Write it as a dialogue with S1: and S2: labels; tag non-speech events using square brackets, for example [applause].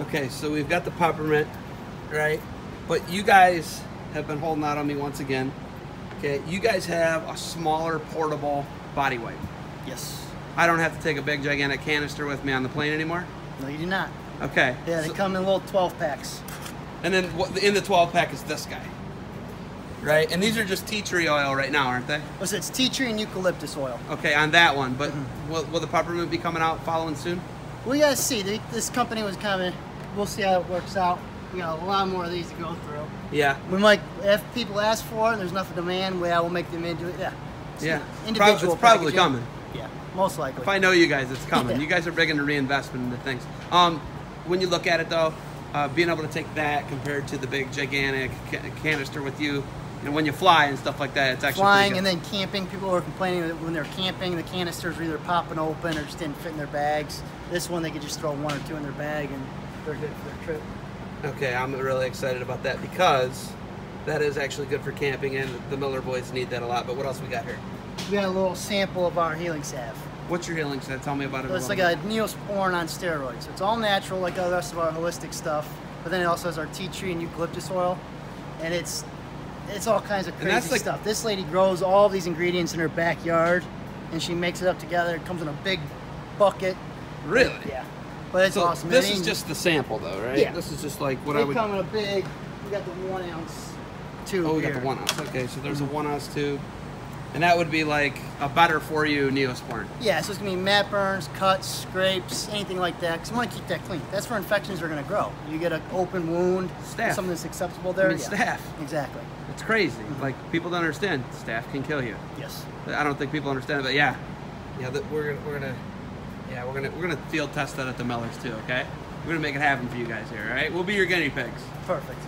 S1: Okay, so we've got the peppermint, right? But you guys have been holding out on me once again. Okay, you guys have a smaller portable body wipe.
S2: Yes.
S1: I don't have to take a big gigantic canister with me on the plane anymore.
S2: No, you do not.
S1: Okay.
S2: Yeah, they
S1: so-
S2: come in little 12 packs.
S1: and then in the 12 pack is this guy, right? And these are just tea tree oil right now, aren't they?
S2: What's it? It's tea tree and eucalyptus oil.
S1: Okay, on that one. But will, will the peppermint be coming out following soon?
S2: We gotta see. They, this company was kind of. We'll see how it works out. We got a lot more of these to go through.
S1: Yeah.
S2: We might, if people ask for it, and there's enough demand. Yeah, we'll make them into it. Yeah. It's
S1: Yeah.
S2: Individual.
S1: Prob- it's probably
S2: packaging.
S1: coming.
S2: Yeah, most likely.
S1: If I know you guys, it's coming. [laughs] You guys are big into reinvestment into things. Um, when you look at it though, uh, being able to take that compared to the big gigantic ca- canister with you, you know, when you fly and stuff like that, it's actually
S2: Flying and then camping. People are complaining that when they're camping, the canisters are either popping open or just didn't fit in their bags. This one, they could just throw one or two in their bag and they're good for their trip.
S1: Okay, I'm really excited about that because that is actually good for camping, and the Miller boys need that a lot. But what else we got here?
S2: We got a little sample of our healing salve.
S1: What's your healing salve? Tell me about it.
S2: So it's like
S1: little
S2: a neosporin on steroids. So it's all natural, like the rest of our holistic stuff. But then it also has our tea tree and eucalyptus oil, and it's it's all kinds of crazy
S1: like-
S2: stuff. This lady grows all these ingredients in her backyard, and she makes it up together. It comes in a big bucket.
S1: Really?
S2: Yeah, but it's
S1: So
S2: awesome.
S1: this is just the sample, though, right?
S2: Yeah.
S1: This is just like what
S2: they
S1: I would.
S2: come in a big. We got the one ounce tube.
S1: Oh, we got the one ounce. Okay, so there's a mm-hmm. one ounce tube, and that would be like a better for you Neosporin.
S2: Yeah, so it's gonna be mat burns, cuts, scrapes, anything like that. Because you want to keep that clean. That's where infections are gonna grow. You get an open wound,
S1: Staph.
S2: something that's acceptable there.
S1: I mean,
S2: yeah.
S1: staph.
S2: Exactly.
S1: It's crazy. Mm-hmm. Like people don't understand. Staph can kill you.
S2: Yes.
S1: I don't think people understand it, but yeah, yeah. That we're gonna we're gonna yeah we're gonna we're gonna field test that at the Millers too. Okay, we're gonna make it happen for you guys here. All right, we'll be your guinea pigs.
S2: Perfect.